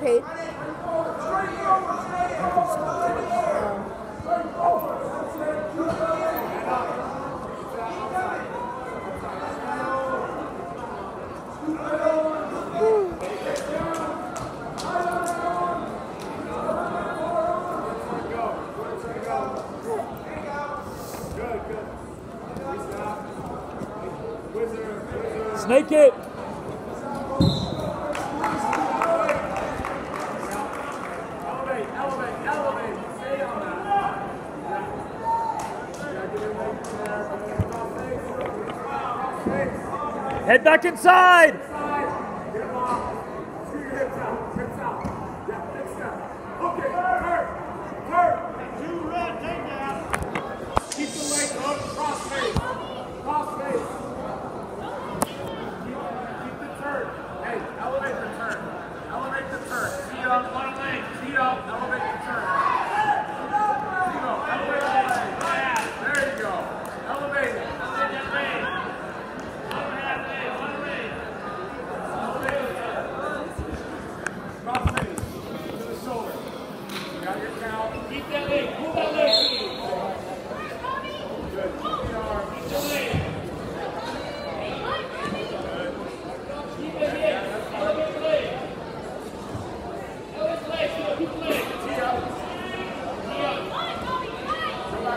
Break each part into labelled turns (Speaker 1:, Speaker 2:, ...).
Speaker 1: get paid.
Speaker 2: Snake it! Head back inside.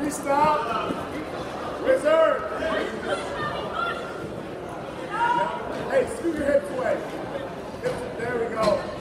Speaker 3: We stop. Reserve. Hey, scoot your hips away. There we go.